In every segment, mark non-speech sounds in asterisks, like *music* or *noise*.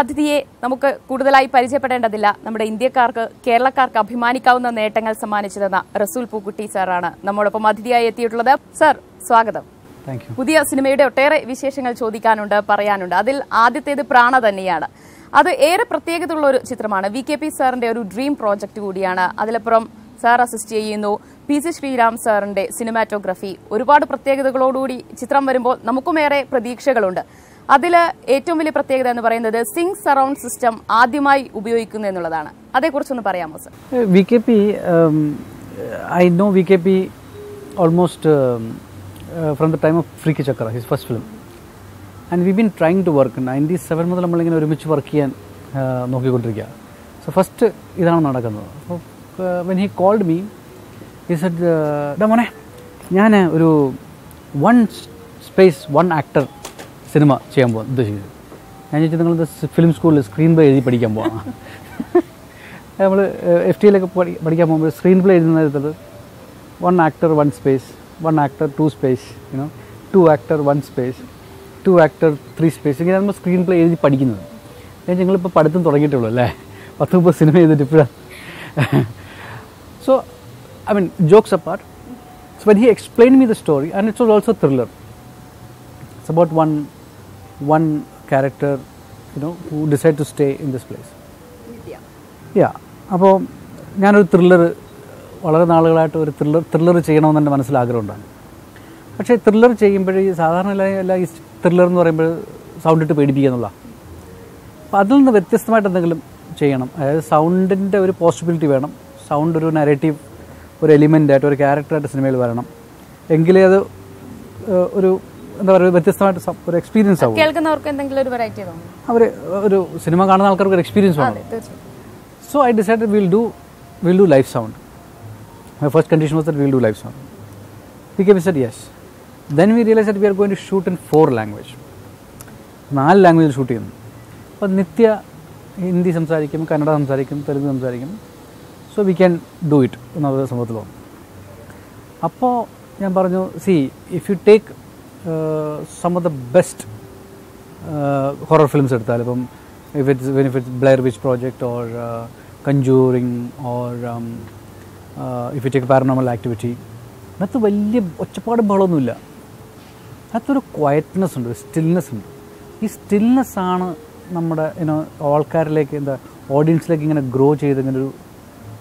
അതിഥിയെ നമുക്ക് കൂടുതലായി പരിചയപ്പെടേണ്ടതില്ല. നമ്മുടെ ഇന്ത്യക്കാർക്ക് കേരളക്കാർക്ക് അഭിമാനിക്കാവുന്ന നേട്ടങ്ങൾ സമ്മാനിച്ചു തന്ന റസൂൽ പൂക്കുട്ടി സാറാണ്. നമ്മോടൊപ്പം അതിഥിയായി എത്തിയിട്ടുള്ളത്. സർ സ്വാഗതം. പുതിയ സിനിമയുടെ ഒട്ടേറെ വിശേഷങ്ങൾ ചോദിക്കാനുണ്ട് പറയാനുണ്ട്. അതിൽ ആദ്യത്തേത് പ്രാണ തന്നെയാണ്. അത് ഏറെ പ്രത്യേകതയുള്ള ഒരു ചിത്രമാണ്. വി കെ പി സാറിന്റെ ഒരു ഡ്രീം പ്രോജക്റ്റ് കൂടിയാണ്. അതിലപ്പുറം സാർ അസിസ്റ്റ് ചെയ്യുന്നു. പി സി ശ്രീരാം സാറിന്റെ സിനിമാറ്റോഗ്രഫി. ഒരുപാട് പ്രത്യേകതകളോടുകൂടി ചിത്രം വരുമ്പോൾ നമുക്കുമേറെ പ്രതീക്ഷകളുണ്ട്. അതിൽ ഏറ്റവും വലിയ പ്രത്യേകത എന്ന് പറയുന്നത് സിങ് സറൗണ്ട് സിസ്റ്റം ആദ്യമായി ഉപയോഗിക്കുന്നു എന്നുള്ളതാണ്. അതേക്കുറിച്ചൊന്ന് പറയാമോ sir? V K P I know V K P almost from the time of freaky Chakra his first film and we been trying to work ninety seven മുതൽ നമ്മളിങ്ങനെ ഒരുമിച്ച് വർക്ക് ചെയ്യാൻ നോക്കിക്കൊണ്ടിരിക്കുക. സോ ഫസ്റ്റ് ഇതാണ് നടക്കുന്നത്. അപ്പോൾ when he called me he said മോനെ ഞാൻ ഒരു വൺ സ്പേസ് വൺ ആക്ടർ സിനിമ ചെയ്യാൻ പോകാൻ ഉദ്ദേശിക്കുന്നത്. ഞാൻ ചോദിച്ചത് നിങ്ങൾ ഫിലിം സ്കൂളിൽ സ്ക്രീൻ പ്ലേ എഴുതി പഠിക്കാൻ പോകാം *laughs* നമ്മൾ എഫ് ടിയിലൊക്കെ പഠിക്കാൻ പോകുമ്പോൾ സ്ക്രീൻ പ്ലേ എഴുതുന്ന നേരത്തത് one actor one space one actor two space you know two actor one space two actor three space ഇങ്ങനെ നമ്മൾ സ്ക്രീൻ പ്ലേ എഴുതി പഠിക്കുന്നത്. ഞാൻ ഞങ്ങളിപ്പോൾ പഠിത്തം തുടങ്ങിയിട്ടുള്ളൂ അല്ലേ? പത്ത് മുപ്പത് സിനിമ ചെയ്തിട്ട് ഇപ്പോഴാണ് so I mean jokes apart so when he explain me the story and it's also thriller it's about one one character you know who decide to stay in this place Yeah. അപ്പോൾ ഞാനൊരു thriller വളരെ നാളുകളായിട്ട് ഒരു thriller thriller ചെയ്യണമെന്ന് എന്റെ മനസ്സിൽ ആഗ്രഹമുണ്ടാണ്. പക്ഷേ thriller ചെയ്യുമ്പോൾ ഈ സാധാരണ എല്ലാ ഈ ത്രില്ലർ എന്ന് പറയുമ്പോൾ സൗണ്ട് ഇട്ട് പേടിപ്പിക്കുക എന്നുള്ള. അപ്പോൾ അതിൽ നിന്ന് വ്യത്യസ്തമായിട്ട് എന്തെങ്കിലും ചെയ്യണം. അതായത് സൗണ്ടിന്റെ ഒരു പോസിബിലിറ്റി വേണം. സൗണ്ട് ഒരു നരേറ്റീവ് ഒരു എലിമെന്റായിട്ട് ഒരു ക്യാരക്ടറായിട്ട് സിനിമയിൽ വരണം. എങ്കിലേ അത് ഒരു എന്താ പറയുക വ്യത്യസ്തമായിട്ട് ഒരു എക്സ്പീരിയൻസ് ആവും. കേൾക്കുന്നവർക്ക് എന്തെങ്കിലും ഒരു വെറൈറ്റി അവർ ഒരു സിനിമ കാണുന്ന ആൾക്കാർക്ക് ഒരു എക്സ്പീരിയൻസ് വേണം. So I decide will do will do live sound my first condition was that will do live sound V K PKP set yes then we realize that we are goin to shoot in four language നാല് ലാംഗ്വേജിൽ shoot ചെയ്യുന്നു. അപ്പോൾ നിത്യ ഹിന്ദി സംസാരിക്കും കന്നഡ സംസാരിക്കും തെലുങ്ക് സംസാരിക്കും. So we can do it എന്നുള്ള സംഭവത്തിൽ വന്നു അപ്പോൾ ഞാൻ പറഞ്ഞു see if you take some of the best horror films എടുത്താൽ ഇപ്പം if it's when if it's Blair Witch Project or Conjuring or if it take Paranormal Activity അതിനകത്ത് വലിയ ഒച്ചപ്പാട് ബഹളമൊന്നുമില്ല. അതിനകത്തൊരു ക്വയറ്റ്നെസ് ഉണ്ട് ഒരു സ്റ്റിൽനെസ് ഉണ്ട്. ഈ സ്റ്റിൽനെസ് നമ്മുടെ ഇനോ ആൾക്കാരിലേക്ക് എന്താ ഓഡിയൻസിലേക്ക് ഇങ്ങനെ ഗ്രോ ചെയ്ത് ഇങ്ങനെ ഒരു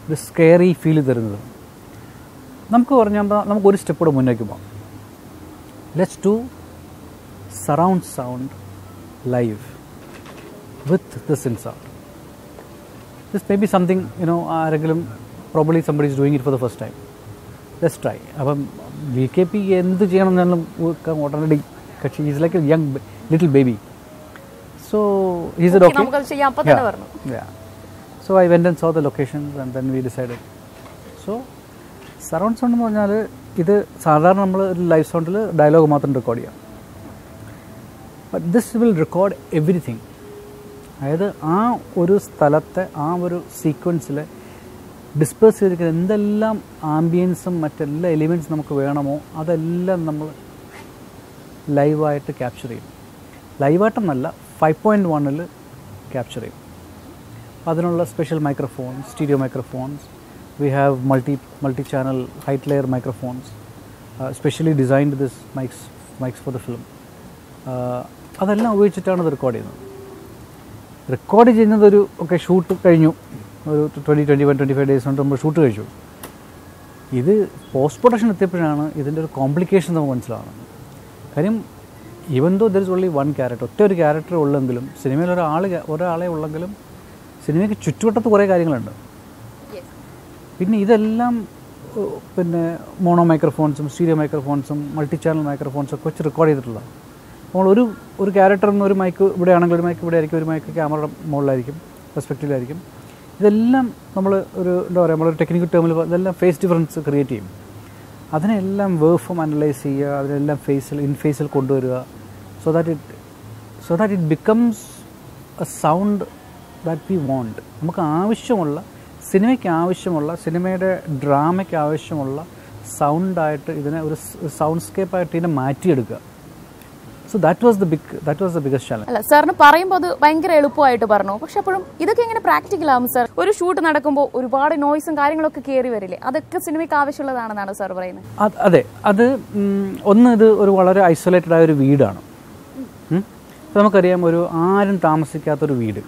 ഒരു സ്കെയറി ഫീൽ തരുന്നത്. നമുക്ക് പറഞ്ഞാൽ നമുക്ക് ഒരു സ്റ്റെപ്പ് കൂടെ മുന്നേക്ക് പോകാം. Let's to surround sound live with this in sound this may be something you know ആരെങ്കിലും probably somebody is doing it for the first time let's try അപ്പം വി കെ പി എന്ത് ചെയ്യണം എന്നാലും ഉടനടി കക്ഷി is like a young little baby so is പറഞ്ഞു. Yeah. So I went and saw the locations and then we decided. So surround sound എന്ന് പറഞ്ഞാൽ ഇത് സാധാരണ നമ്മൾ ലൈവ് സൗണ്ടിൽ ഡയലോഗ് മാത്രം റെക്കോർഡ് ചെയ്യാം. But this will record everything അതായത് ആ ഒരു സ്ഥലത്തെ ആ ഒരു സീക്വൻസിൽ ഡിസ്പേഴ്സ് ചെയ്തിരിക്കുന്ന എന്തെല്ലാം ആംബിയൻസും മറ്റെല്ലാ എലിമെന്റ്സ് നമുക്ക് വേണമോ അതെല്ലാം നമ്മൾ ലൈവായിട്ട് ക്യാപ്ചർ ചെയ്യും. ലൈവായിട്ടെന്നല്ല ഫൈവ് പോയിന്റ് വണ്ണിൽ ക്യാപ്ചർ ചെയ്യും. അതിനുള്ള special microphones stereo microphones we multi multi-channel height layer microphones, uh, specially designed this mics mics for the film. അതെല്ലാം ഉപയോഗിച്ചിട്ടാണ് ഇത് റെക്കോർഡ് ചെയ്യുന്നത്. റെക്കോർഡ് ചെയ്യുന്നത് ഒരു ഒക്കെ ഷൂട്ട് കഴിഞ്ഞു. ഒരു twenty twenty one twenty five days കൊണ്ട് നമ്മൾ ഷൂട്ട് കഴിച്ചു. ഇത് പോസ്റ്റ് പ്രൊഡക്ഷൻ എത്തിയപ്പോഴാണ് ഇതിന്റെ ഒരു കോംപ്ലിക്കേഷൻ നമുക്ക് മനസ്സിലാവുന്നത്. കാര്യം even though there is only one character ഒറ്റ ഒരു ക്യാരക്ടർ ഉള്ളെങ്കിലും സിനിമയിൽ ഒരാൾ ഒരാളെ ഉള്ളെങ്കിലും സിനിമയ്ക്ക് ചുറ്റുവട്ടത്ത് കുറേ കാര്യങ്ങളുണ്ട്. പിന്നെ ഇതെല്ലാം പിന്നെ മോണോ മൈക്രോഫോൺസും സ്റ്റീരിയോ മൈക്രോഫോൺസും മൾട്ടി ചാനൽ മൈക്രോഫോൺസും ഒക്കെ വെച്ച് റെക്കോർഡ് ചെയ്തിട്ടുള്ളതാണ് നമ്മൾ ഒരു ഒരു ക്യാരക്ടറിന് ഒരു മൈക്ക് ഇവിടെ ആണെങ്കിൽ ഒരു മൈക്ക് ഇവിടെ ആയിരിക്കും ഒരു മൈക്ക് ക്യാമറയുടെ മുകളിലായിരിക്കും പെർസ്പെക്റ്റീവിലായിരിക്കും ഇതെല്ലാം നമ്മൾ ഒരു എന്താ പറയുക നമ്മളൊരു ടെക്നിക്കൽ ടേമിൽ ഇതെല്ലാം ഫേസ് ഡിഫറൻസ് ക്രിയേറ്റ് ചെയ്യും. അതിനെല്ലാം വേർഫും അനലൈസ് ചെയ്യുക അതിനെല്ലാം ഫേസിൽ ഇൻ ഫേസിൽ കൊണ്ടുവരിക so that it so that it becomes a sound that we want നമുക്ക് ആവശ്യമുള്ള സിനിമയ്ക്ക് ആവശ്യമുള്ള സിനിമയുടെ ഡ്രാമയ്ക്ക് ആവശ്യമുള്ള സൗണ്ടായിട്ട് ഇതിനെ ഒരു സൗണ്ട്സ്കേപ്പായിട്ട് ഇതിനെ മാറ്റിയെടുക്കുക. So that was the big that was the biggest challenge അല്ല സാറിന് പറയുമ്പോൾ അത് ഭയങ്കര എളുപ്പമായിട്ട് പറഞ്ഞു. പക്ഷെ അപ്പോഴും ഇതൊക്കെ എങ്ങനെ പ്രാക്ടിക്കൽ ആവും സാർ. ഒരു ഷൂട്ട് നടക്കുമ്പോൾ ഒരുപാട് നോയ്സും കാര്യങ്ങളൊക്കെ കയറി വരില്ലേ? അതൊക്കെ സിനിമയ്ക്ക് ആവശ്യമുള്ളതാണെന്നാണ് സാർ പറയുന്നത്. അത് അതെ. അത് ഒന്ന് ഇത് ഒരു വളരെ ഐസൊലേറ്റഡ് ആയ ഒരു വീടാണ് നമുക്കറിയാം ഒരു ആരും താമസിക്കാത്തൊരു വീട്.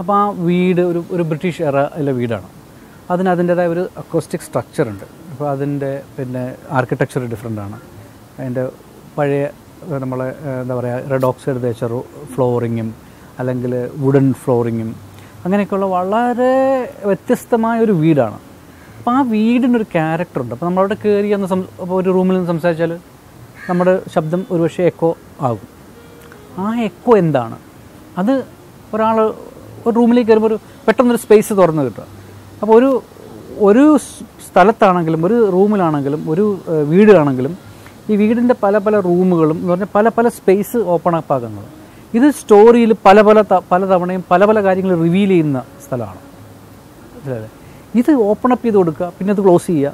അപ്പോൾ ആ വീട് ഒരു ഒരു ബ്രിട്ടീഷ് എറയിലെ വീടാണ്. അതിന് അതിന്റേതായ ഒരു അക്കോസ്റ്റിക് സ്ട്രക്ചർ ഉണ്ട്. അപ്പോൾ അതിന്റെ പിന്നെ ആർക്കിടെക്ചർ ഡിഫറെന്റ് ആണ്. അതിന്റെ പഴയ നമ്മളെ എന്താ പറയുക റെഡ് ഓക്സൈഡ് തേച്ച ഫ്ലോറിങ്ങും അല്ലെങ്കിൽ വുഡൻ ഫ്ലോറിങ്ങും അങ്ങനെയൊക്കെയുള്ള വളരെ വ്യത്യസ്തമായ ഒരു വീടാണ്. അപ്പോൾ ആ വീടിനൊരു ക്യാരക്ടറുണ്ട് അപ്പോൾ നമ്മളവിടെ കയറി ഒന്ന് സം അപ്പോൾ ഒരു റൂമിൽ നിന്ന് സംസാരിച്ചാൽ നമ്മുടെ ശബ്ദം ഒരുപക്ഷെ എക്കോ ആകും. ആ എക്കോ എന്താണ്? അത് ഒരാൾ ഒരു റൂമിലേക്ക് കയറുമ്പോൾ ഒരു പെട്ടെന്നൊരു സ്പേസ് തുറന്നു കിട്ടുക. അപ്പോൾ ഒരു ഒരു സ്ഥലത്താണെങ്കിലും ഒരു റൂമിലാണെങ്കിലും ഒരു വീടാണെങ്കിലും ഈ വീടിന്റെ പല പല റൂമുകളും എന്ന് പറഞ്ഞാൽ പല പല സ്പേസ് ഓപ്പൺ അപ്പ് ആകുന്നത് ഇത് സ്റ്റോറിയിൽ പല പല പല തവണയും പല പല കാര്യങ്ങൾ റിവീൽ ചെയ്യുന്ന സ്ഥലമാണ്. ഇത് ഓപ്പൺ അപ്പ് ചെയ്ത് കൊടുക്കുക പിന്നെ അത് ക്ലോസ് ചെയ്യുക.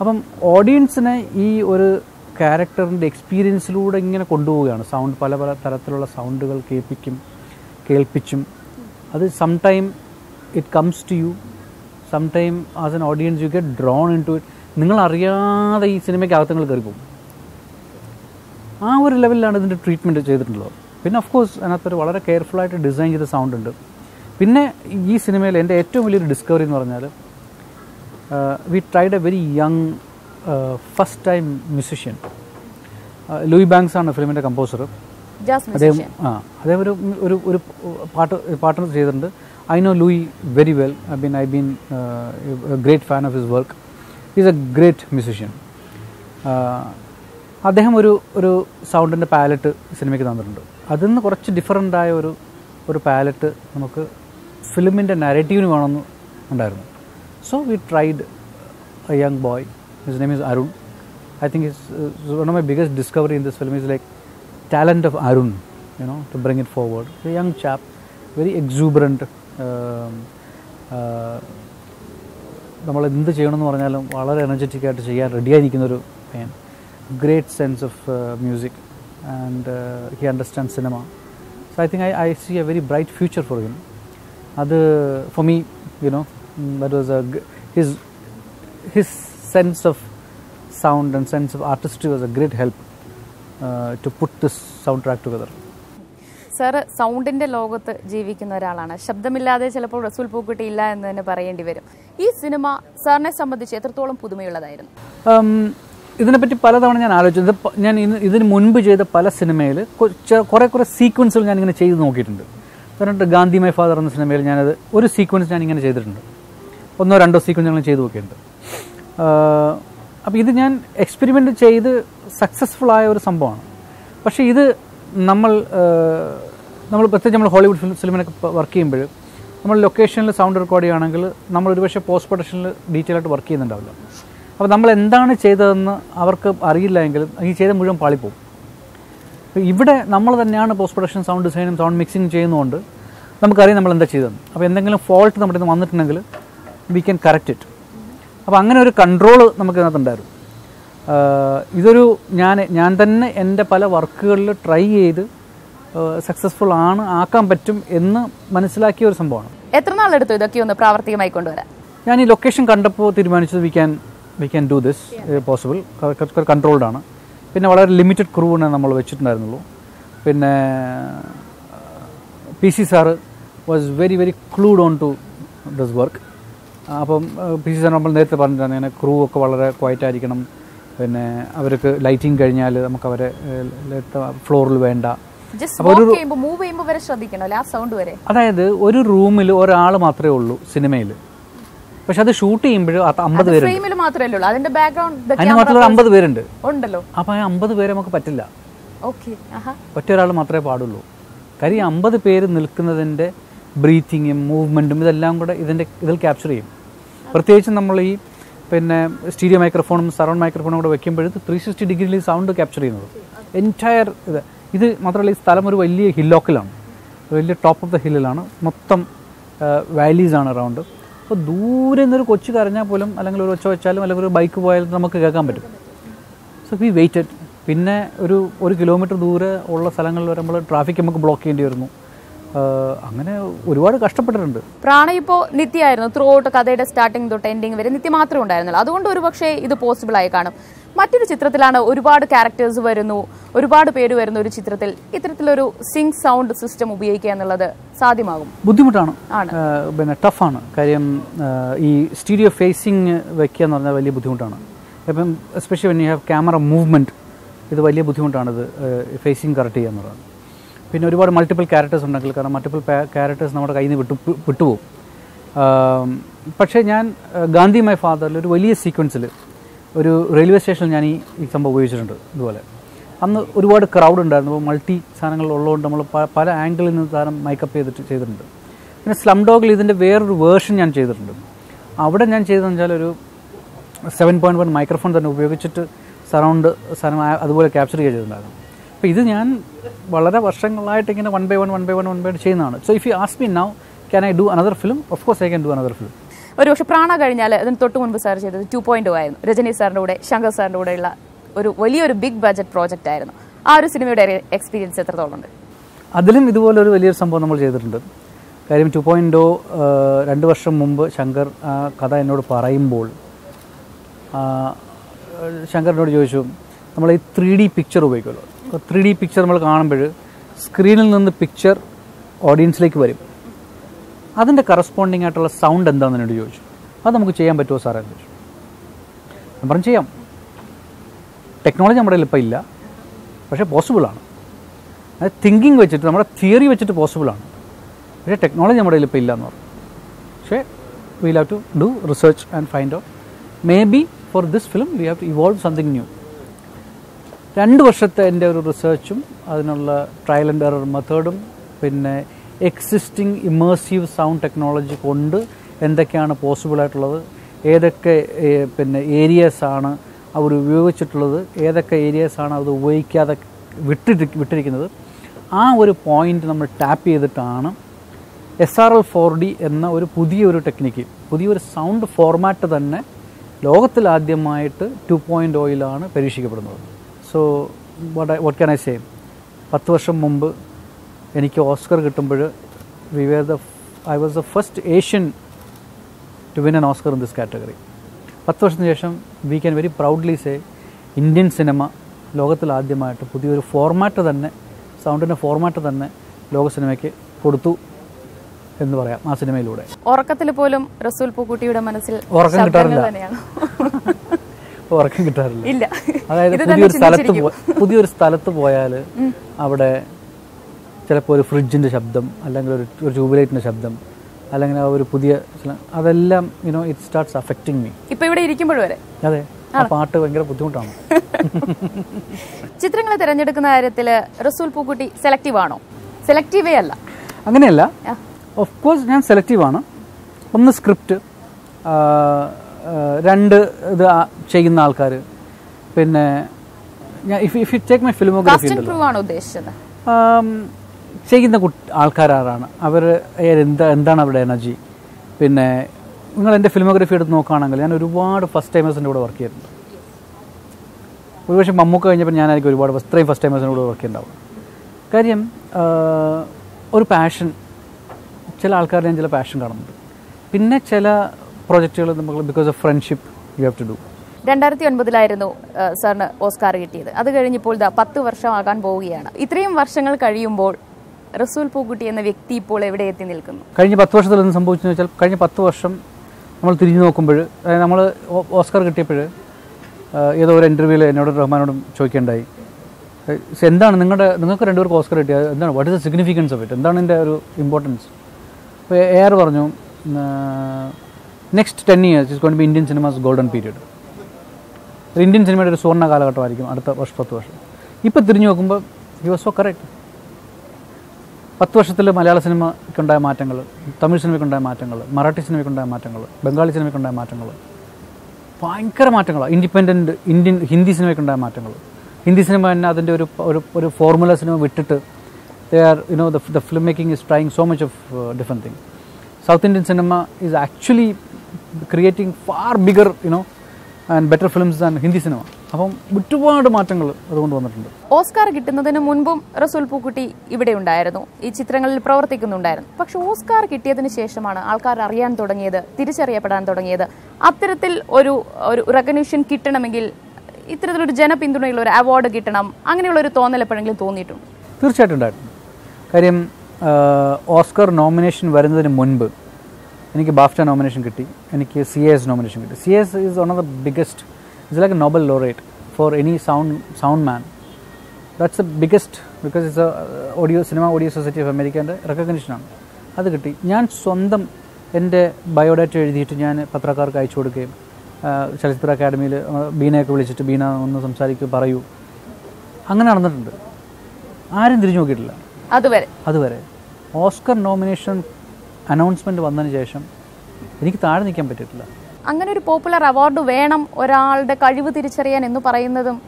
അപ്പം ഓഡിയൻസിനെ ഈ ഒരു ക്യാരക്ടറിന്റെ എക്സ്പീരിയൻസിലൂടെ ഇങ്ങനെ കൊണ്ടുപോവുകയാണ്. സൗണ്ട് പല പല തരത്തിലുള്ള സൗണ്ടുകൾ കേൾപ്പിക്കും കേൾപ്പിച്ചും. അത് some time it comes to you some time as an audience you get drawn in to it നിങ്ങൾ അറിയാതെ ഈ സിനിമയ്ക്ക് അകത്ത് നിങ്ങൾ കയറി പോകും ആ ഒരു ലെവലിലാണ് ഇതിന്റെ ട്രീറ്റ്മെന്റ് ചെയ്തിട്ടുള്ളത്. പിന്നെ ഓഫ് കോഴ്സ് അതിനകത്തൊരു വളരെ കെയർഫുള്ളായിട്ട് ഡിസൈൻ ചെയ്ത സൗണ്ട് ഉണ്ട്. പിന്നെ ഈ സിനിമയിൽ എന്റെ ഏറ്റവും വലിയൊരു ഡിസ്കവറി എന്ന് പറഞ്ഞാൽ we tried a very young first time musician Louiz Banks ആണ് ഫിലിമിന്റെ കമ്പോസർ അദ്ദേഹം ആ അദ്ദേഹം ഒരു ഒരു ഒരു പാട്ട് പാട്ട് ചെയ്തിട്ടുണ്ട്. I know Louiz very well I been I been great fan of his work is a great musician അദ്ദേഹം ഒരു ഒരു സൗണ്ടിന്റെ പാലറ്റ് സിനിമയ്ക്ക് തന്നിട്ടുണ്ട്. അതിൽ നിന്ന് കുറച്ച് ഡിഫറന്റ് ആയ ഒരു ഒരു പാലറ്റ് നമുക്ക് ഫിലിമിന്റെ നാരറ്റീവിന് വേണമെന്ന് ഉണ്ടായിരുന്നു. So we tried a young boy his name is Arun I think is one of my biggest discovery in this film film like like talent of Arun, you know, to bring it forward. A young chap, very exuberant. Um, uh, നമ്മൾ എന്ത് ചെയ്യണമെന്ന് പറഞ്ഞാലും വളരെ energetic ആയിട്ട് ചെയ്യാൻ റെഡിയായി നിൽക്കുന്നൊരു പയ്യൻ great sense of music and he understand cinema so I think I I see a very bright future for him അത് for me you know that was his his sense of sound and sense of artist was a great help uh, put this sound track together sir സൗണ്ടിന്റെ ലോകത്ത് ജീവിക്കുന്ന ഒരാളാണ്. ശബ്ദമില്ലാതെ ചിലപ്പോൾ റസൂൽ പൂക്കുട്ടി ഇല്ല എന്ന് തന്നെ പറയേണ്ടി വരും. ഈ സിനിമ സാറിനെ സംബന്ധിച്ച് എത്രത്തോളം പുതുമയുള്ളതായിരുന്നു? ഇതിനെപ്പറ്റി പലതവണ ഞാൻ ആലോചിച്ചത് ഞാൻ ഇതിന് മുൻപ് ചെയ്ത പല സിനിമയിൽ കുറേ കുറേ സീക്വൻസുകൾ ഞാൻ ഇങ്ങനെ ചെയ്ത് നോക്കിയിട്ടുണ്ട്. പറഞ്ഞിട്ട് ഗാന്ധി മൈ ഫാദർ എന്ന സിനിമയിൽ ഞാനത് ഒരു സീക്വൻസ് ഞാൻ ഇങ്ങനെ ചെയ്തിട്ടുണ്ട്. ഒന്നോ രണ്ടോ സീക്വൻസ് ഞങ്ങൾ ചെയ്ത് നോക്കിയിട്ടുണ്ട്. അപ്പോൾ ഇത് ഞാൻ എക്സ്പെരിമെന്റ് ചെയ്ത് സക്സസ്ഫുൾ ആയ ഒരു സംഭവമാണ്. പക്ഷേ ഇത് നമ്മൾ നമ്മൾ പ്രത്യേകിച്ച് നമ്മൾ ഹോളിവുഡ് ഫിലിം ഫിലിമിനൊക്കെ വർക്ക് ചെയ്യുമ്പോൾ നമ്മൾ ലൊക്കേഷനിൽ സൗണ്ട് റെക്കോർഡ് ചെയ്യുകയാണെങ്കിൽ നമ്മൾ ഒരുപക്ഷെ പോസ്റ്റ് പ്രൊഡക്ഷനിൽ ഡീറ്റെയിൽ ആയിട്ട് വർക്ക് ചെയ്യുന്നുണ്ടാവില്ല. അപ്പോൾ നമ്മൾ എന്താണ് ചെയ്തതെന്ന് അവർക്ക് അറിയില്ല എങ്കിൽ ഈ ചെയ്ത മുഴുവൻ പാളിപ്പോവും. ഇവിടെ നമ്മൾ തന്നെയാണ് പോസ്റ്റ് പ്രൊഡക്ഷൻ സൗണ്ട് ഡിസൈനും സൗണ്ട് മിക്സിങ് ചെയ്യുന്നതുകൊണ്ട് നമുക്കറിയാം നമ്മൾ എന്താ ചെയ്തതെന്ന്. അപ്പോൾ എന്തെങ്കിലും ഫോൾട്ട് നമ്മുടെ വന്നിട്ടുണ്ടെങ്കിൽ വി ക്യാൻ കറക്റ്റ് ഇറ്റ് അപ്പോൾ അങ്ങനെ ഒരു കൺട്രോൾ നമുക്ക് ഇതിനകത്തുണ്ടായിരുന്നു ആഹ് ഇതൊരു ഞാൻ ഞാൻ തന്നെ എന്റെ പല വർക്കുകളിൽ ട്രൈ ചെയ്ത് സക്സസ്ഫുൾ ആണ് ആക്കാൻ പറ്റും എന്ന് മനസ്സിലാക്കിയ ഒരു സംഭവമാണ്. എത്ര നാളെടുത്തു ഇതൊക്കെ ഒന്ന് പ്രാവർത്തികമായി കൊണ്ടുവരാൻ? ഞാൻ ഈ ലൊക്കേഷൻ കണ്ടപ്പോൾ തീരുമാനിച്ചത് we can we can do this possible controlled ആണ്. പിന്നെ വളരെ ലിമിറ്റഡ് ക്രൂവിനെ നമ്മൾ വെച്ചിട്ടുണ്ടായിരുന്നുള്ളൂ. പിന്നെ P C sir was very very glued on to this work അപ്പം പി സി സാർ നമ്മൾ നേരത്തെ പറഞ്ഞിട്ടാണ് ഇങ്ങനെ ക്രൂ ഒക്കെ വളരെ ക്വയറ്റ് ആയിരിക്കണം. പിന്നെ അവർക്ക് ലൈറ്റിംഗ് കഴിഞ്ഞാൽ നമുക്ക് അവരെ ഫ്ലോറിൽ വേണ്ട. അതായത് ഒരു റൂമിൽ ഒരാൾ മാത്രമേ ഉള്ളൂ സിനിമയിൽ പക്ഷെ അത് ഷൂട്ട് ചെയ്യുമ്പോൾ അമ്പത് പേരുണ്ട്. അതിന്റെ ബാക്ക്ഗ്രൗണ്ട് അതിന് മാത്രമേ അമ്പത് പേരുണ്ട്. ഉണ്ടല്ലോ. അമ്പത് പേരെ നമുക്ക് പറ്റില്ല. ഒറ്റ ഒരാൾ മാത്രമേ പാടുള്ളൂ. കാര്യം അമ്പത് പേര് നിൽക്കുന്നതിന്റെ ബ്രീത്തിങ്ങും മൂവ്മെന്റും ഇതെല്ലാം കൂടെ ഇതിന്റെ ഇതിൽ ക്യാപ്ചർ ചെയ്യും. പ്രത്യേകിച്ച് നമ്മൾ ഈ പിന്നെ സ്റ്റീരിയോ മൈക്രോഫോണും സറൗണ്ട് മൈക്രോഫോണും കൂടെ വെക്കുമ്പോൾ ത്രീ സിക്സ്റ്റി ഡിഗ്രിയിൽ സൗണ്ട് ക്യാപ്ചർ ചെയ്യുന്നത്. എന്റയർ ഇത് ഇത് മാത്രമല്ല ഈ സ്ഥലം ഒരു വലിയ ഹില്ലോക്കിലാണ്. വലിയ ടോപ്പ് ഓഫ് ദ ഹില്ലിലാണ് മൊത്തം വാലീസ് ആണ് അറൗണ്ട് അപ്പോൾ ദൂരെ നിന്നൊരു കൊച്ചു കരഞ്ഞാൽ പോലും അല്ലെങ്കിൽ ഒരു ഒച്ച വെച്ചാലും അല്ലെങ്കിൽ ഒരു ബൈക്ക് പോയാലും നമുക്ക് കേൾക്കാൻ പറ്റും. സോ വി വെയിറ്റഡ് പിന്നെ ഒരു ഒരു കിലോമീറ്റർ ദൂരെ ഉള്ള സ്ഥലങ്ങളിൽ വരുമ്പോൾ ട്രാഫിക് നമുക്ക് ബ്ലോക്ക് ചെയ്യേണ്ടി വരുന്നു. അങ്ങനെ ഒരുപാട് കഷ്ടപ്പെട്ടിട്ടുണ്ട്. പ്രാണ ഇപ്പോൾ നിത്യമായിരുന്നു ത്രൂ ഔട്ട് കഥയുടെ സ്റ്റാർട്ടിംഗ് തൊട്ട് എൻഡിങ് വരെ നിത്യ മാത്രമേ ഉണ്ടായിരുന്നുള്ളൂ. അതുകൊണ്ട് ഒരു പക്ഷേ ഇത് പോസിബിൾ ആയി കാണും. മറ്റൊരു ചിത്രത്തിലാണ് ഒരുപാട് ക്യാരക്ടേഴ്സ് വരുന്നു ഒരുപാട് പേര് വരുന്ന ഒരു ചിത്രത്തിൽ ഇത്തരത്തിലൊരു സിങ് സൗണ്ട് സിസ്റ്റം ഉപയോഗിക്കുക എന്നുള്ളത് സാധ്യമാകും. ബുദ്ധിമുട്ടാണ്. പിന്നെ ടഫാണ്. കാര്യം ഈ സ്റ്റീരിയോ ഫേസിങ് വെക്കുക എന്ന് പറഞ്ഞാൽ വലിയ ബുദ്ധിമുട്ടാണ്. ഇപ്പം especially when you have camera movement ഇത് വലിയ ബുദ്ധിമുട്ടാണ് ഇത് ഫേസിങ് കറക്റ്റ് ചെയ്യുക എന്നുള്ളത്. പിന്നെ ഒരുപാട് മൾട്ടിപ്പിൾ ക്യാരക്ടേഴ്സ് ഉണ്ടെങ്കിൽ കാരണം മൾട്ടിപ്പിൾ ക്യാരക്ടേഴ്സ് നമ്മുടെ കയ്യിൽ നിന്ന് വിട്ടു വിട്ടുപോകും. പക്ഷേ ഞാൻ ഗാന്ധി മൈ ഫാദറിൽ ഒരു വലിയ സീക്വൻസിൽ ഒരു റെയിൽവേ സ്റ്റേഷനിൽ ഞാൻ ഈ ഈ സംഭവം ഉപയോഗിച്ചിട്ടുണ്ട് ഇതുപോലെ. അന്ന് ഒരുപാട് ക്രൗഡ് ഉണ്ടായിരുന്നു. അപ്പോൾ മൾട്ടി സാധനങ്ങൾ ഉള്ളതുകൊണ്ട് നമ്മൾ പല ആംഗിളിൽ നിന്ന് സാധനം മേക്കപ്പ് ചെയ്തിട്ട് ചെയ്തിട്ടുണ്ട്. പിന്നെ സ്ലം ഡോഗിൽ ഇതിന്റെ വേറൊരു വേർഷൻ ഞാൻ ചെയ്തിട്ടുണ്ട്. അവിടെ ഞാൻ ചെയ്തതെന്ന് വെച്ചാൽ ഒരു സെവൻ പോയിന്റ് വൺ മൈക്രോഫോൺ തന്നെ ഉപയോഗിച്ചിട്ട് സറൗണ്ട് സാധനം അതുപോലെ ക്യാപ്ചർ ചെയ്തിട്ടുണ്ടായിരുന്നു. അപ്പോൾ ഇത് ഞാൻ വളരെ വർഷങ്ങളായിട്ട് ഇങ്ങനെ one by one one by one one by one ചെയ്യുന്നതാണ്. So if you ask me now can I do another film of course I can do another film ഒരു പക്ഷേ പ്രാണ കഴിഞ്ഞാൽ അതിന് തൊട്ട് മുൻപ് സാർ ചെയ്തത് ടു പോയിന്റ് ആയിരുന്നു. രജനി സാറിന്റെ കൂടെ ശങ്കർ സാറിന്റെ കൂടെയുള്ള ഒരു വലിയൊരു ബിഗ് ബഡ്ജറ്റ് പ്രോജക്റ്റ് ആയിരുന്നു. ആ ഒരു സിനിമയുടെ എക്സ്പീരിയൻസ് എത്രത്തോളം ഉണ്ട്? അതിലും ഇതുപോലൊരു വലിയൊരു സംഭവം നമ്മൾ ചെയ്തിട്ടുണ്ട്. കാര്യം ടു പോയിന്റ് ഒ രണ്ട് വർഷം മുമ്പ് ശങ്കർ ആ കഥ എന്നോട് പറയുമ്പോൾ ശങ്കറിനോട് ചോദിച്ചു നമ്മൾ ഈ ത്രീ ഡി പിക്ചർ ഉപയോഗിക്കുമല്ലോ. അപ്പോൾ ത്രീ ഡി പിക്ചർ നമ്മൾ കാണുമ്പോൾ സ്ക്രീനിൽ നിന്ന് പിക്ചർ ഓഡിയൻസിലേക്ക് വരും. അതിന്റെ കറസ്പോണ്ടിങ് ആയിട്ടുള്ള സൗണ്ട് എന്താണെന്ന് എന്നോട് ചോദിച്ചു. അത് നമുക്ക് ചെയ്യാൻ പറ്റുമോ സാറേ ചോദിച്ചു. ഞാൻ പറഞ്ഞു ചെയ്യാം. ടെക്നോളജി നമ്മുടെ ഇപ്പോൾ ഇല്ല. പക്ഷേ പോസിബിളാണ് അത് തിങ്കിങ് വെച്ചിട്ട് നമ്മുടെ തിയറി വെച്ചിട്ട് പോസിബിളാണ് പക്ഷേ ടെക്നോളജി നമ്മുടെ ഇപ്പോൾ ഇല്ല എന്ന് പറഞ്ഞു. പക്ഷേ we have to do research and find out maybe for this film we have to evolve something new രണ്ട് വർഷത്തെ എന്റെ ഒരു റിസർച്ചും അതിനുള്ള ട്രയൽ ആൻഡ് എറർ മെത്തേഡും പിന്നെ എക്സിസ്റ്റിംഗ് ഇമേഴ്സീവ് സൗണ്ട് ടെക്നോളജി കൊണ്ട് എന്തൊക്കെയാണ് പോസിബിളായിട്ടുള്ളത് ഏതൊക്കെ പിന്നെ ഏരിയസ് ആണ് അവർ ഉപയോഗിച്ചിട്ടുള്ളത് ഏതൊക്കെ ഏരിയസ് ആണ് അത് ഉപയോഗിക്കാതെ വിട്ടിട്ട് വിട്ടിരിക്കുന്നത്. ആ ഒരു പോയിന്റ് നമ്മൾ ടാപ്പ് ചെയ്തിട്ടാണ് S R L four D എന്ന ഒരു പുതിയൊരു ടെക്നിക്ക് പുതിയൊരു സൗണ്ട് ഫോർമാറ്റ് തന്നെ ലോകത്തിൽ ആദ്യമായിട്ട് ടു പോയിന്റ് ഓയിലാണ് പരീക്ഷിക്കപ്പെടുന്നത്. So what what can I say പത്ത് വർഷം മുമ്പ് എനിക്ക് ഓസ്കർ കിട്ടുമ്പോൾ we were the I was the first Asian to win an Oscar in this category പത്ത് വർഷത്തിന് ശേഷം we can very proudly say Indian cinema ലോകത്തിൽ ആദ്യമായിട്ട് പുതിയൊരു ഫോർമാറ്റ് തന്നെ സൗണ്ടിന്റെ ഫോർമാറ്റ് തന്നെ ലോക സിനിമയ്ക്ക് കൊടുത്തു എന്ന് പറയാം ആ സിനിമയിലൂടെ ഉറക്കത്തിൽ പോലും റസൂൽ പൂക്കുട്ടിയുടെ മനസ്സിൽ ഉറക്കം കിട്ടാറില്ല. ഉറക്കം കിട്ടാറില്ല. ഇല്ല. അതായത് പുതിയൊരു സ്ഥലത്ത്. പുതിയൊരു സ്ഥലത്ത് പോയാൽ അവിടെ ചിലപ്പോൾ ഒരു ഫ്രിഡ്ജിന്റെ ശബ്ദം അല്ലെങ്കിൽ ഒരു ഒരു ട്യൂബ്ലൈറ്റിന്റെ ശബ്ദം അല്ലെങ്കിൽ ആ ഒരു പുതിയ അതെല്ലാം you know it starts affecting me ഇപ്പൊ ഇവിടെ ഇരിക്കുമ്പോൾ വരെ. അതെ. ആ പാട്ട് ഭയങ്കര ബുദ്ധിമുട്ടാണ്. ചിത്രങ്ങൾ തിരഞ്ഞെടുക്കുന്ന കാര്യത്തിൽ റസൂൽ പൂക്കുട്ടി സെലക്റ്റീവ് ആണോ? സെലക്റ്റീവേ അല്ല. അങ്ങനെയല്ല. ഓഫ് കോഴ്സ് ഞാൻ സെലക്റ്റീവ് ആണ്. ഒന്ന് സ്ക്രിപ്റ്റ് രണ്ട് ഇത് ചെയ്യുന്ന ആൾക്കാർ പിന്നെ ഞാൻ if if you take my filmography ചെയ്യുന്ന ആൾക്കാരാണ് അവർ എന്താ എന്താണ് അവരുടെ എനർജി? പിന്നെ നിങ്ങൾ എന്റെ ഫിലിമോഗ്രഫി എടുത്ത് നോക്കുകയാണെങ്കിൽ ഞാൻ ഒരുപാട് ഫസ്റ്റ് ടൈമേഴ്സിന്റെ കൂടെ വർക്ക് ചെയ്തിട്ടുണ്ട്. ഒരുപക്ഷെ മമ്മൂക്ക കഴിഞ്ഞപ്പോൾ ഞാനായിരിക്കും ഒരുപാട് ഇത്രയും ഫസ്റ്റ് ടൈമേഴ്സിന്റെ കൂടെ വർക്ക് ചെയ്യുന്നുണ്ടാവും കാര്യം ഒരു പാഷൻ ചില ആൾക്കാരുടെ ഞാൻ ചില പാഷൻ കാണുന്നുണ്ട്. പിന്നെ ചില പ്രോജക്റ്റുകൾ നമുക്ക് because of friendship you have to do രണ്ടായിരത്തി ഒൻപതിലായിരുന്നു സാറിന് ഓസ്കാർ കിട്ടിയത്. അത് കഴിഞ്ഞപ്പോൾ ഇതാ പത്ത് വർഷമാകാൻ പോവുകയാണ്. ഇത്രയും വർഷങ്ങൾ കഴിയുമ്പോൾ റസൂൽ പൂക്കുട്ടി എന്ന വ്യക്തി ഇപ്പോൾ എവിടെ എത്തി നിൽക്കുന്നു? കഴിഞ്ഞ പത്ത് വർഷത്തിൽ എന്ത് സംഭവിച്ചെന്ന് വെച്ചാൽ കഴിഞ്ഞ പത്ത് വർഷം നമ്മൾ തിരിഞ്ഞു നോക്കുമ്പോൾ അതായത് നമ്മൾ ഓസ്കാർ കിട്ടിയപ്പോൾ ഏതോ ഒരു ഇന്റർവ്യൂവിൽ എന്നോടും റഹ്മാനോടും ചോദിക്കേണ്ടായി. എന്താണ് നിങ്ങളുടെ നിങ്ങൾക്ക് രണ്ടുപേർക്ക് ഓസ്കർ കിട്ടിയത് എന്താണ് what is the significance of it എന്താണ് എന്റെ ഒരു ഇമ്പോർട്ടൻസ് അപ്പോൾ എ ആർ പറഞ്ഞു next ten years is gonna be Indian cinema's golden period Indian സിനിമയുടെ ഒരു സുവർണ കാലഘട്ടമായിരിക്കും അടുത്ത വർഷം പത്ത് വർഷം. ഇപ്പോൾ തിരിഞ്ഞു നോക്കുമ്പോൾ ഈ വാസ് സോ കറക്റ്റ് പത്ത് വർഷത്തിൽ മലയാള സിനിമയ്ക്കുണ്ടായ മാറ്റങ്ങൾ തമിഴ് സിനിമയ്ക്കുണ്ടായ മാറ്റങ്ങൾ മറാഠി സിനിമയ്ക്കുണ്ടായ മാറ്റങ്ങൾ ബംഗാളി സിനിമയ്ക്കുണ്ടായ മാറ്റങ്ങൾ ഭയങ്കര മാറ്റങ്ങളാണ് ഇൻഡിപെൻഡന്റ് ഇന്ത്യൻ ഹിന്ദി സിനിമയ്ക്കുണ്ടായ മാറ്റങ്ങൾ. ഹിന്ദി സിനിമ തന്നെ അതിന്റെ ഒരു ഒരു ഒരു ഫോർമുല സിനിമ വിട്ടിട്ട് they are you know the the film making is trying so much of different thing south Indian cinema is actually creating far bigger you know and better films than Hindi cinema അപ്പം ഒരുപാട് മാറ്റങ്ങൾ അതുകൊണ്ട് വന്നിട്ടുണ്ട്. Oscar കിട്ടുന്നതിന് മുൻപും റസൂൽ പൂക്കുട്ടി ഇവിടെ ഉണ്ടായിരുന്നു. ഈ ചിത്രങ്ങളിൽ പ്രവർത്തിക്കുന്നുണ്ടായിരുന്നു. പക്ഷെ ഓസ്കാർ കിട്ടിയതിന് ശേഷമാണ് ആൾക്കാർ അറിയാൻ തുടങ്ങിയത് തിരിച്ചറിയപ്പെടാൻ തുടങ്ങിയത്. അത്തരത്തിൽ ഒരു ഒരു റെക്കഗ്നീഷൻ കിട്ടണമെങ്കിൽ ഇത്തരത്തിലൊരു ജനപിന്തുണയുള്ള ഒരു അവാർഡ് കിട്ടണം അങ്ങനെയുള്ള ഒരു തോന്നൽ എപ്പോഴെങ്കിലും തോന്നിയിട്ടുണ്ട്? തീർച്ചയായിട്ടും ഉണ്ടായിട്ടുണ്ട്. കാര്യം ഓസ്കർ നോമിനേഷൻ വരുന്നതിന് മുൻപ് എനിക്ക് ബാഫ്റ്റ നോമിനേഷൻ കിട്ടി. എനിക്ക് സി എസ് നോമിനേഷൻ കിട്ടി. C S is one of the biggest it's like a Nobel laureate for any sound sound man that's a biggest because it's audio cinema audio society of അമേരിക്കന്റെ റെക്കഗ്നിഷനാണ് അത് കിട്ടി. ഞാൻ സ്വന്തം എന്റെ biodata എഴുതിയിട്ട് ഞാൻ പത്രക്കാർക്ക് അയച്ചു കൊടുക്കുകയും ചലച്ചിത്ര അക്കാദമിയിൽ ബീനയൊക്കെ വിളിച്ചിട്ട് ബീന ഒന്ന് സംസാരിക്കുക പറയൂ. അങ്ങനെ നടന്നിട്ടുണ്ട്. ആരും തിരിഞ്ഞു നോക്കിയിട്ടില്ല. അതുവരെ. അതുവരെ. ഓസ്കർ നോമിനേഷൻ അനൗൺസ്മെന്റ് വന്നതിന് ശേഷം എനിക്ക് താഴെ നിൽക്കാൻ പറ്റിയിട്ടില്ല. അങ്ങനെ ഒരു പോപ്പുലർ അവാർഡ് വേണം ഒരാളുടെ കഴിവ് തിരിച്ചറിയാൻ എന്ന് പറയുന്നതും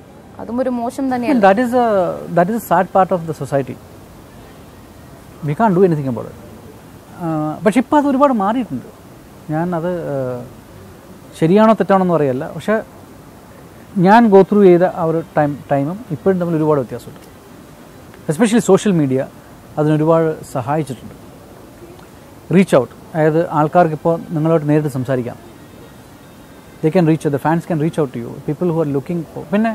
അതും ഒരു മോശം തന്നെയാണ് that is that is a sad part of the society we can't do anything about പക്ഷെ ഇപ്പോൾ അത് ഒരുപാട് മാറിയിട്ടുണ്ട്. ഞാൻ അത് uh, ശരിയാണോ തെറ്റാണോ എന്ന് അറിയില്ല. പക്ഷേ ഞാൻ ഗോ ത്രൂ ചെയ്ത ആ ഒരു ടൈം ടൈമും ഇപ്പോഴും തമ്മിൽ ഒരുപാട് വ്യത്യാസമുണ്ട്. എസ്പെഷ്യലി സോഷ്യൽ മീഡിയ അതിനൊരുപാട് സഹായിച്ചിട്ടുണ്ട്. റീച്ച് ഔട്ട് അതായത് ആൾക്കാർക്ക് ഇപ്പോൾ നിങ്ങളോട് നേരിട്ട് സംസാരിക്കാം. They can reach the fans can reach out to you people who are looking for പിന്നെ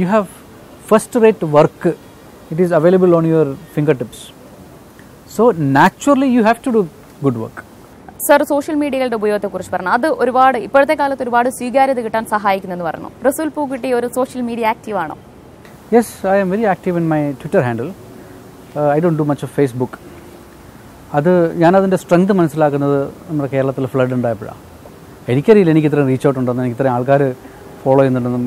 you have first rate work it is available on your fingertips so naturally you have to do good work sir social മീഡിയകളുടെ ഉപയോഗത്തെക്കുറിച്ച് പറഞ്ഞു. അത് ഒരുപാട് ഇപ്പോഴത്തെ കാലത്ത് ഒരുപാട് സ്വീകാര്യത കിട്ടാൻ സഹായിക്കുന്നെന്ന് പറഞ്ഞു. റസൂൽ പൂക്കുട്ടി ഒരു സോഷ്യൽ മീഡിയ ആക്റ്റീവ് ആണോ? Yes I am very active in my Twitter handle I don't do much of Facebook അത് ഞാനതിന്റെ സ്ട്രെങ്ത് മനസ്സിലാക്കുന്നത് നമ്മുടെ കേരളത്തിൽ ഫ്ലഡ് ഉണ്ടായപ്പോഴാണ് എനിക്കറിയില്ല എനിക്ക് ഇത്രയും റീച്ച് ഔട്ട് ഉണ്ടെന്ന് എനിക്ക് ഇത്രയും ആൾക്കാർ ഫോളോ ചെയ്യുന്നുണ്ടെന്നും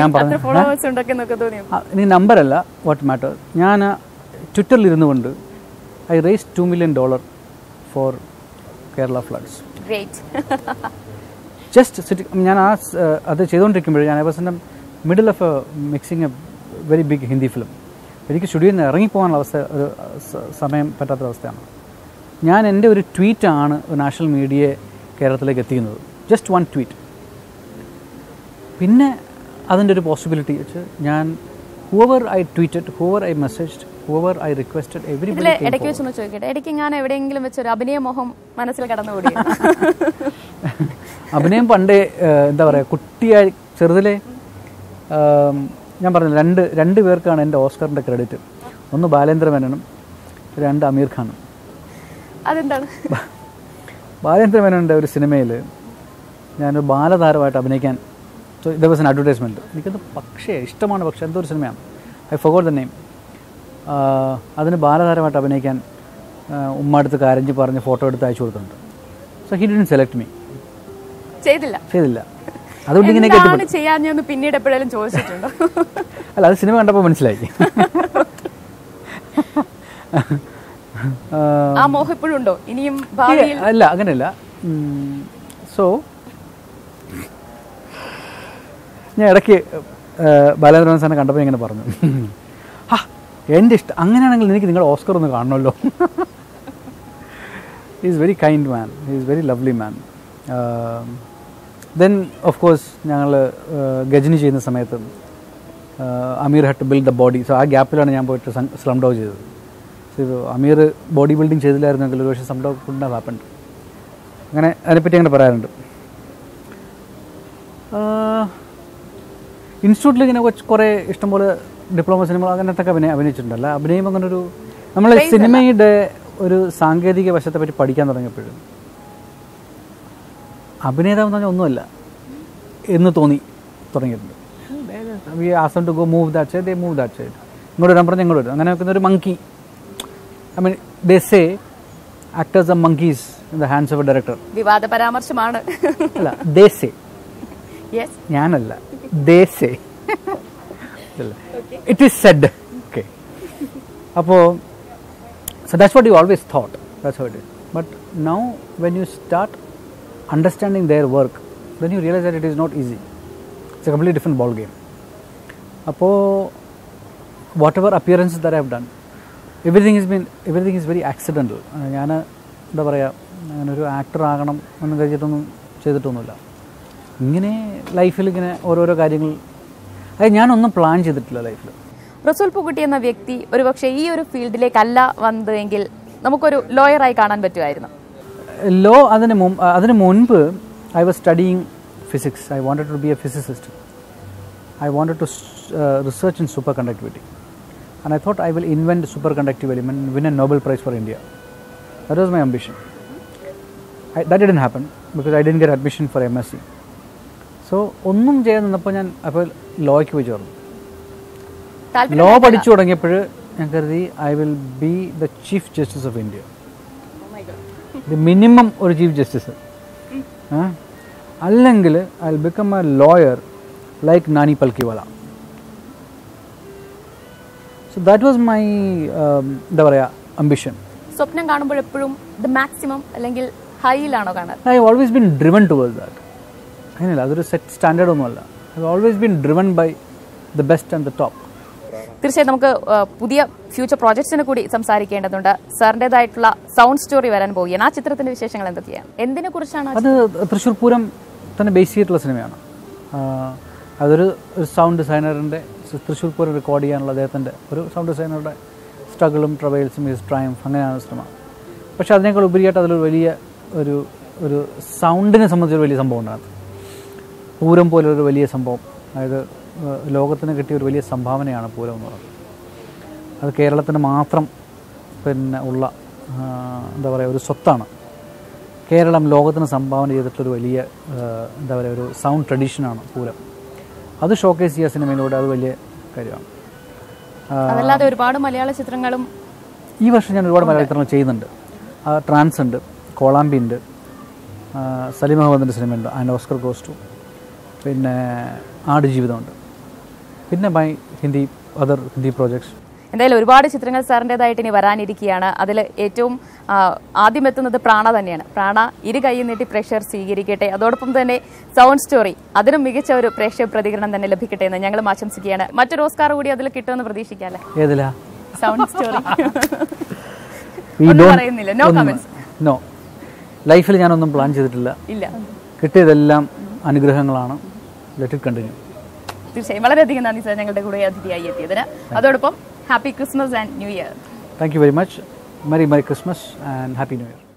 ഞാൻ പറഞ്ഞു നമ്പറല്ല വാട്ട് മാറ്റർ ഞാൻ ട്വിറ്ററിൽ ഇരുന്നു കൊണ്ട് I raised two million dollar for Kerala floods just sitting ഞാൻ ആ അത് ചെയ്തുകൊണ്ടിരിക്കുമ്പോൾ ഞാൻ was in middle of a mixing a very big Hindi film എനിക്ക് സ്റ്റുഡിയോയിൽ നിന്ന് ഇറങ്ങിപ്പോകാനുള്ള അവസ്ഥ ഒരു സമയം പറ്റാത്തൊരവസ്ഥയാണ് ഞാൻ എന്റെ ഒരു ട്വീറ്റാണ് നാഷണൽ മീഡിയയെ കേരളത്തിലേക്ക് എത്തിക്കുന്നത്. ജസ്റ്റ് വൺ ട്വീറ്റ് പിന്നെ അതിന്റെ ഒരു പോസിബിലിറ്റി വെച്ച് ഞാൻ whoever I tweeted whoever I message whoever I requested every ഇടയ്ക്ക് വെച്ചൊന്ന് ചോദിക്കട്ടെ. ഇടയ്ക്ക് ഞാൻ എവിടെയെങ്കിലും വെച്ചൊരു അഭിനയ മോഹം മനസ്സിൽ കടന്നുകൂടി *laughs* അഭിനയം പണ്ടേ എന്താ പറയുക കുട്ടിയായി ചെറുതിലെ ഞാൻ പറഞ്ഞു രണ്ട് രണ്ട് പേർക്കാണ് എന്റെ ഓസ്കറിന്റെ ക്രെഡിറ്റ് ഒന്ന് ബാലേന്ദ്ര മേനനും രണ്ട് അമീർ ഖാനും അതെന്താണ്? ബാലേന്ദ്ര മേനോന്റെ ഒരു സിനിമയിൽ ഞാനൊരു ബാലതാരമായിട്ട് അഭിനയിക്കാൻ ഇതേ വാസ് അഡ്വർടൈസ്മെന്റ് എനിക്കത് പക്ഷേ ഇഷ്ടമാണ് പക്ഷേ എന്തോ ഒരു സിനിമയാണ്. ഐ ഫോർ ദ നെയിം അതിന് ബാലതാരമായിട്ട് അഭിനയിക്കാൻ ഉമ്മ അടുത്ത് കരഞ്ഞ് പറഞ്ഞ് ഫോട്ടോ എടുത്ത് അയച്ചു കൊടുത്തിട്ടുണ്ട്. So he didn't select me ചെയ്തില്ല. ചെയ്തില്ല. അതുകൊണ്ട് ഇങ്ങനെ ചെയ്യാൻ പിന്നീട് എപ്പോഴേലും ചോദിച്ചിട്ടുണ്ടോ? അല്ല അത് സിനിമ കണ്ടപ്പോൾ മനസ്സിലായി. *laughs* *laughs* ആ, ആ മോഹം ഇപ്പോഴും ഉണ്ടോ? ഇനിയും ഭാവിയിൽ അല്ല അങ്ങനെയല്ല. സോ ഞാൻ ഇടയ്ക്ക് ബാലേന്ദ്രൻ സാറിനെ കണ്ടപ്പോൾ ഇങ്ങനെ പറഞ്ഞു. ആ എന്റെ ഇഷ്ടം. അങ്ങനെയാണെങ്കിൽ എനിക്ക് നിങ്ങൾ ഓസ്കർ ഒന്ന് കാണണമല്ലോ. Is very kind man is very lovely man then of course ഞങ്ങൾ ഗജനി ചെയ്യുന്ന സമയത്ത് അമീർ hut build the body so ആ ഗ്യാപ്പിലാണ് ഞാൻ പോയിട്ട് സ്ലം ഡൗ ചെയ്തത്. അമീർ ബോഡി ബിൽഡിംഗ് ചെയ്തില്ലായിരുന്നെങ്കിൽ ഒരു പക്ഷേ സ്ലം ഡൗ കുഡ് ഹാപ്പൻഡ് അങ്ങനെ അതിനെപ്പറ്റി അങ്ങനെ പറയാറുണ്ട്. ഇൻസ്റ്റിറ്റ്യൂട്ടിൽ ഇങ്ങനെ കുറേ ഇഷ്ടംപോലെ ഡിപ്ലോമ സിനിമ അങ്ങനത്തെ ഒക്കെ അഭിനയ അഭിനയിച്ചിട്ടുണ്ടല്ല. അഭിനയം അങ്ങനെ ഒരു നമ്മൾ സിനിമയുടെ ഒരു സാങ്കേതിക വശത്തെ പറ്റി പഠിക്കാൻ തുടങ്ങിയപ്പോഴും അഭിനേതാവ് എന്ന് പറഞ്ഞാൽ ഒന്നുമല്ല എന്ന് തോന്നി തുടങ്ങിയിട്ടുണ്ട്. We ask them to go move that side they move that side ഇങ്ങോട്ട് വരാൻ പറഞ്ഞാൽ ഇങ്ങോട്ട് വരും. അങ്ങനെ വെക്കുന്ന ഒരു monkey I mean they say actors are monkeys in the hands of a director വിവാദ പരാമർശമാണ് അല്ല ദേ സേ യെസ് ഞാനല്ല they say it is said okay അപ്പോൾ So that's what you always thought. That's how it is. But now, when you start understanding their work, then you realize that it is not easy. It's a completely different ball game. അപ്പോൾ whatever appearances that I have done, everything is been everything is very accidental. ഞാൻ എന്താ പറയുക ഞാനൊരു actor ആകണം എന്ന് കഴിച്ചിട്ടൊന്നും ചെയ്തിട്ടൊന്നുമില്ല. ഇങ്ങനെ ലൈഫിൽ ഇങ്ങനെ ഓരോരോ കാര്യങ്ങൾ അത് ഞാനൊന്നും പ്ലാൻ ചെയ്തിട്ടില്ല ലൈഫിൽ റസൂൽ പുകുട്ടി എന്ന വ്യക്തി ഒരുപക്ഷെ ഈ ഒരു ഫീൽഡിലേക്കല്ല വന്നതെങ്കിൽ നമുക്കൊരു ലോയറായി കാണാൻ പറ്റുമായിരുന്നു. ലോ അതിന് മുമ്പ് അതിന് മുൻപ് I was studying physics I wanted to be a physicist I wanted to research in superconductivity and I thought I will invent superconductive element win a Nobel prize for India that was my ambition that didn't happen because I didn't get admission for M S C so ഒന്നും ചെയ്യാൻ നിന്നപ്പോൾ ഞാൻ അപ്പോൾ ലോയ്ക്ക് പോയി ചേർന്നു. Law പഠിച്ചു തുടങ്ങിയപ്പോൾ ഞാൻ കരുതി I will be the chief justice of India the minimum ഒരു ചീഫ് ജസ്റ്റിസ് അല്ലെങ്കിൽ I will become a lawyer like Nani Palkhivala so that was my എന്താ പറയുക അംബിഷൻ സ്വപ്നം കാണുമ്പോൾ എപ്പോഴും ദ മാക്സിമം അല്ലെങ്കിൽ ഹൈയിലാണോ കാണാറ്? I always been driven towards that അങ്ങനെയല്ല അതൊരു സെറ്റ് സ്റ്റാൻഡേർഡ് ഒന്നുമല്ല. I always been driven by the best and the top തീർച്ചയായും നമുക്ക് പുതിയ ഫ്യൂച്ചർ പ്രോജക്ട്സിനെ കൂടി സംസാരിക്കേണ്ടതുണ്ട്. സാറിന്റെതായിട്ടുള്ള സൗണ്ട് സ്റ്റോറി വരാൻ പോവുകയാണ്. ആ ചിത്രത്തിന്റെ വിശേഷങ്ങൾ എന്തൊക്കെയാണ് എന്തിനെ കുറിച്ചാണ് അത് തൃശ്ശൂർ പൂരം തന്നെ ബേസ് ചെയ്തിട്ടുള്ള സിനിമയാണ് അതൊരു സൗണ്ട് ഡിസൈനറിന്റെ തൃശ്ശൂർ പൂരം റെക്കോർഡ് ചെയ്യാനുള്ള അദ്ദേഹത്തിന്റെ ഒരു സൗണ്ട് ഡിസൈനറുടെ സ്ട്രഗിളും ട്രവൽസും ഹിസ് ട്രയംഫ് അങ്ങനെയാണ് ശ്രമം പക്ഷേ അതിനേക്കാൾ ഉപരിയായിട്ട് അതിലൊരു വലിയ ഒരു ഒരു സൗണ്ടിനെ സംബന്ധിച്ചൊരു വലിയ സംഭവം ഉണ്ടാകും പൂരം പോലൊരു വലിയ സംഭവം. അതായത് ലോകത്തിന് കിട്ടിയ ഒരു വലിയ സംഭാവനയാണ് പൂരം എന്ന് പറയുന്നത്. അത് കേരളത്തിന് മാത്രം പിന്നെ ഉള്ള എന്താ പറയുക ഒരു സ്വത്താണ്. കേരളം ലോകത്തിന് സംഭാവന ചെയ്തിട്ടൊരു വലിയ എന്താ പറയുക ഒരു സൗണ്ട് ട്രഡീഷനാണ് പൂരം. അത് ഷോക്കേസ് ചെയ്യുക സിനിമയിലൂടെ അത് വലിയ കാര്യമാണ്. അതല്ലാതെ ഒരുപാട് മലയാള ചിത്രങ്ങളും ഈ വർഷം ഞാൻ ഒരുപാട് മലയാള ചിത്രങ്ങൾ ചെയ്യുന്നുണ്ട്. ട്രാൻസ് ഉണ്ട് കോളാമ്പി ഉണ്ട് സലീം അഹമ്മദിന്റെ സിനിമയുണ്ട് ആൻഡ് ഓസ്കർ ഗോസ്റ്റു പിന്നെ ആടുജീവിതമുണ്ട്. പിന്നെ my Hindi other Hindi projects. എന്തായാലും ഒരുപാട് ചിത്രങ്ങൾ സാറിന്റെതായിട്ട് ഇനി വരാനിരിക്കുകയാണ്. അതിൽ ഏറ്റവും ആദ്യം എത്തുന്നത് പ്രാണ തന്നെയാണ്. പ്രാണ ഇരു കൈ നീട്ടി പ്രേക്ഷകർ സ്വീകരിക്കട്ടെ. അതോടൊപ്പം തന്നെ സൗണ്ട് സ്റ്റോറി അതിനും മികച്ച ഒരു പ്രേക്ഷക പ്രതികരണം തന്നെ ലഭിക്കട്ടെ എന്ന് ഞങ്ങളും ആശംസിക്കുകയാണ്. മറ്റൊരു ഓസ്കാർ കൂടി അതിൽ കിട്ടുമെന്ന് പ്രതീക്ഷിക്കാല്ലേ? Sound story. ഒന്നും പറയുന്നില്ല. No comments no. ലൈഫിൽ ഞാനൊന്നും പ്ലാൻ ചെയ്തിട്ടില്ല. ഇല്ല. കിട്ടിയതെല്ലാം അനുഗ്രഹങ്ങളാണ്. ലെറ്റ് ഇറ്റ് കണ്ടിന്യൂ തീർച്ചയായും. വളരെയധികം നന്ദി സാർ ഞങ്ങളുടെ കൂടെ അതിഥിയായി എത്തിയതിന്. അതോടൊപ്പം Happy Christmas and New Year. Thank you very much. Merry Merry Christmas and Happy New Year.